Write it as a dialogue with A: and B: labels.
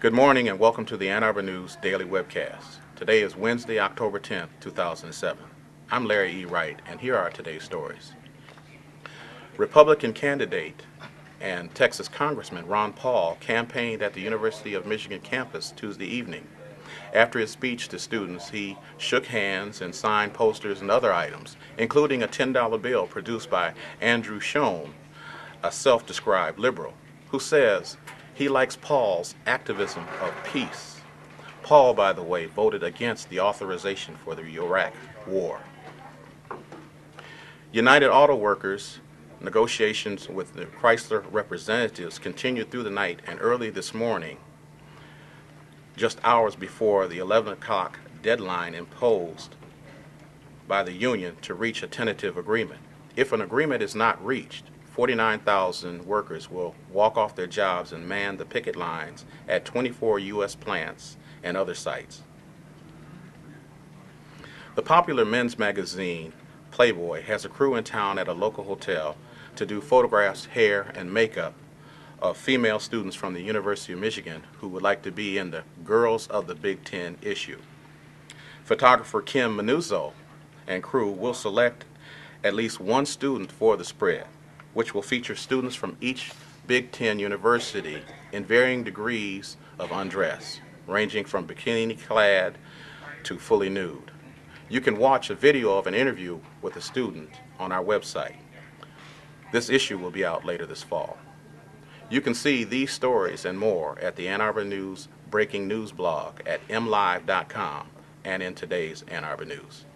A: Good morning and welcome to the Ann Arbor News Daily Webcast. Today is Wednesday, October 10th, 2007. I'm Larry E. Wright, and here are today's stories. Republican candidate and Texas Congressman Ron Paul campaigned at the University of Michigan campus Tuesday evening. After his speech to students, he shook hands and signed posters and other items, including a $10 bill produced by Andrew Schoen, a self-described liberal, who says he likes Paul's activism of peace. Paul, by the way, voted against the authorization for the Iraq War. United Auto Workers negotiations with the Chrysler representatives continued through the night and early this morning, just hours before the 11 o'clock deadline imposed by the union to reach a tentative agreement. If an agreement is not reached, 49,000 workers will walk off their jobs and man the picket lines at 24 U.S. plants and other sites. The popular men's magazine, Playboy, has a crew in town at a local hotel to do photographs, hair, and makeup of female students from the University of Michigan who would like to be in the Girls of the Big Ten issue. Photographer Kim Manuzzo and crew will select at least one student for the spread which will feature students from each Big Ten university in varying degrees of undress, ranging from bikini clad to fully nude. You can watch a video of an interview with a student on our website. This issue will be out later this fall. You can see these stories and more at the Ann Arbor News Breaking News blog at mlive.com and in today's Ann Arbor News.